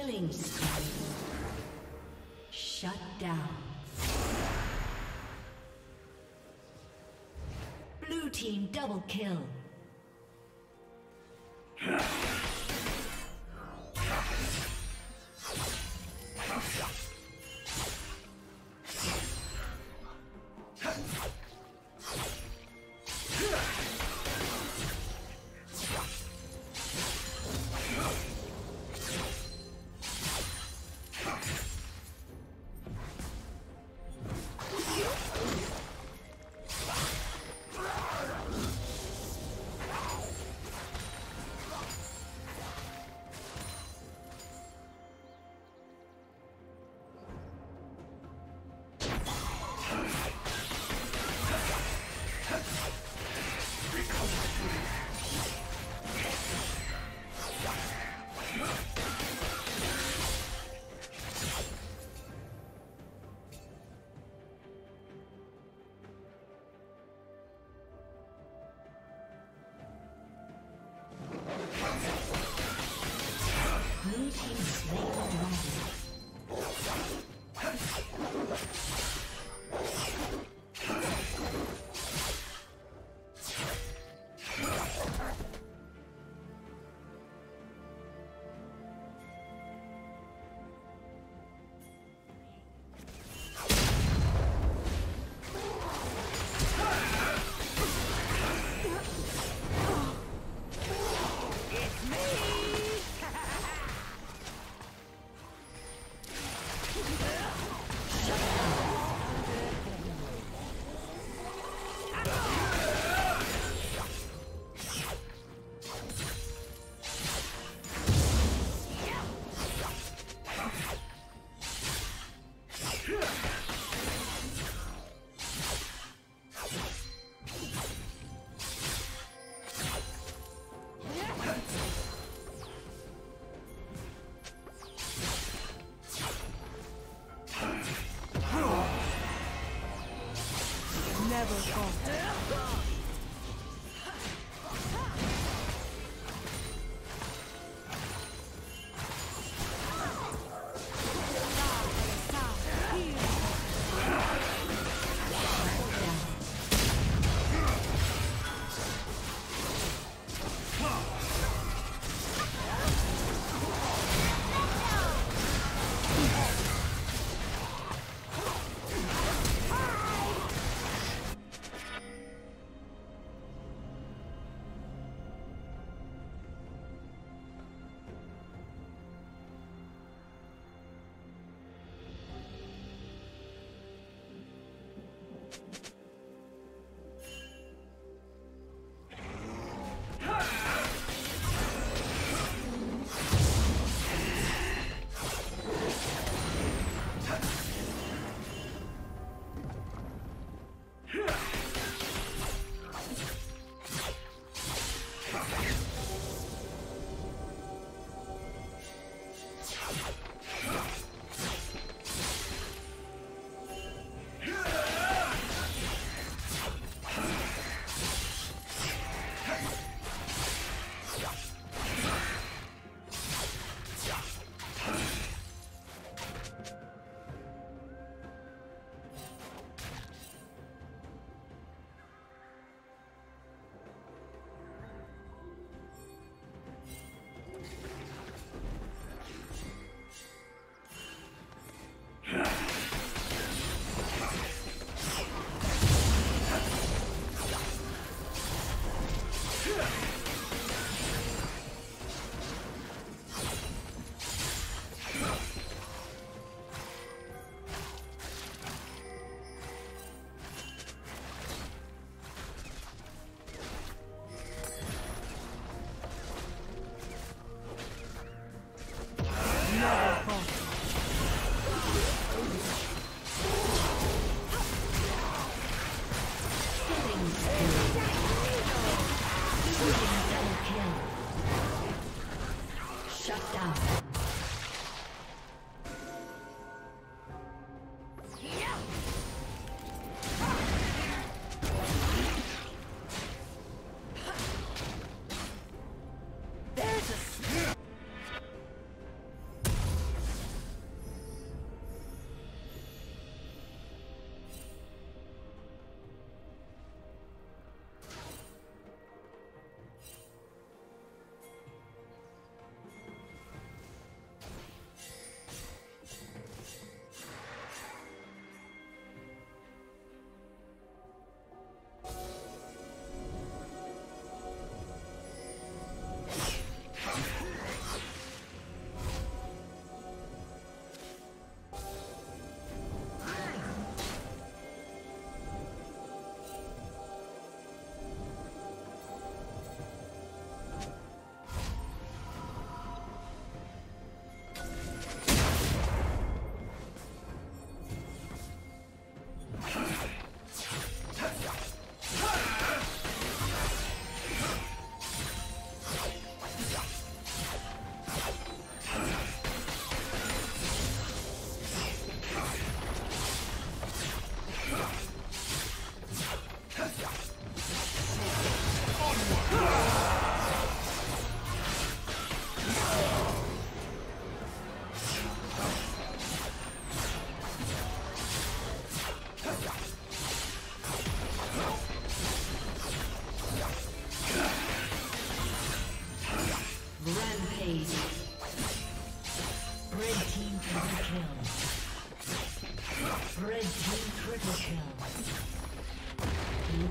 Killing. Shut down. Blue team double kill.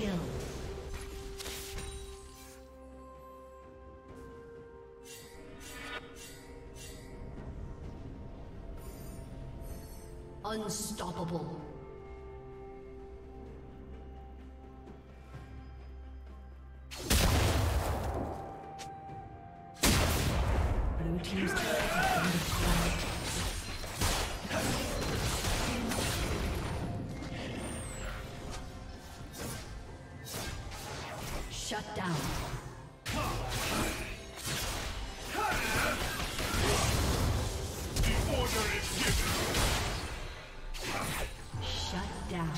Kill. Unstoppable. Down.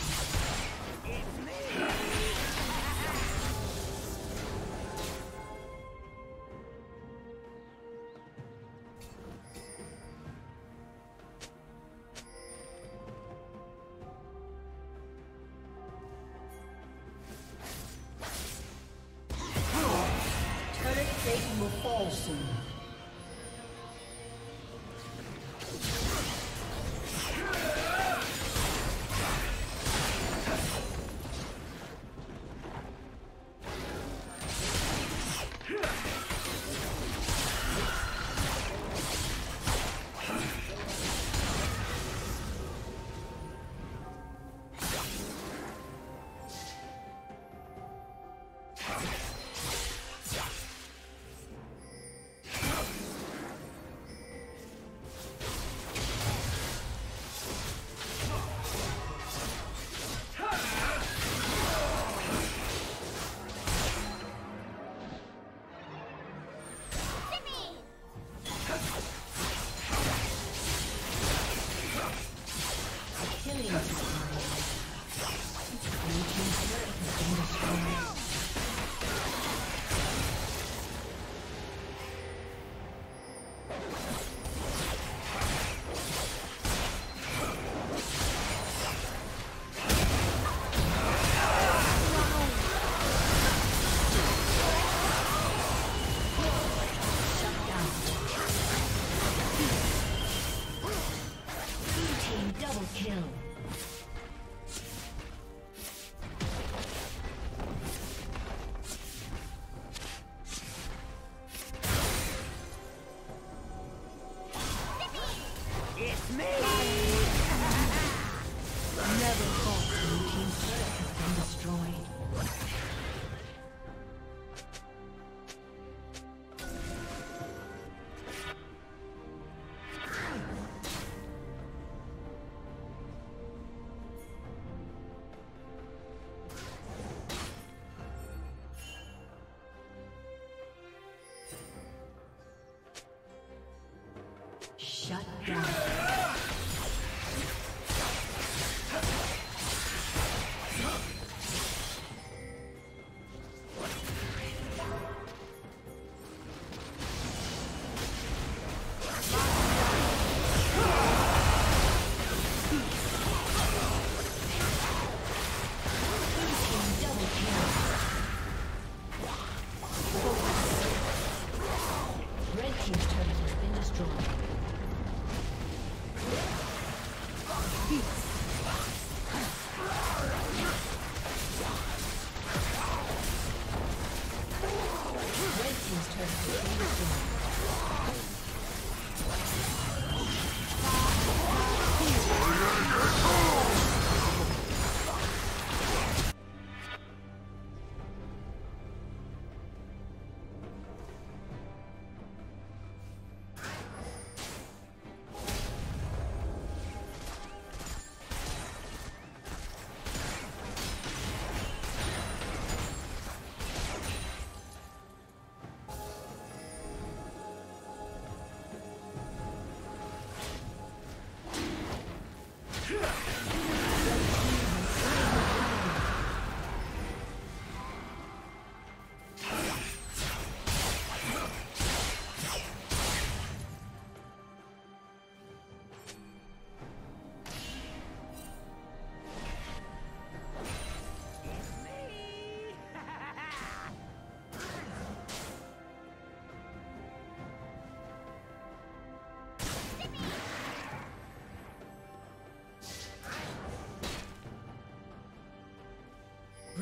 Kill. Down.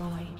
Destroyed.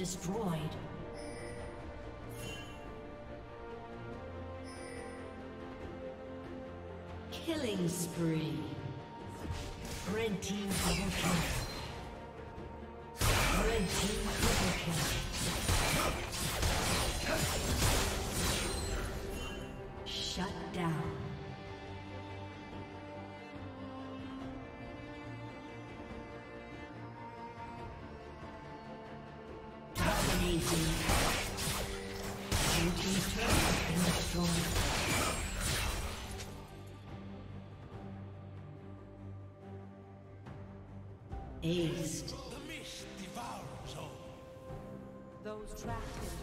Destroyed. Killing spree. Red team double kill. Red team triple kill.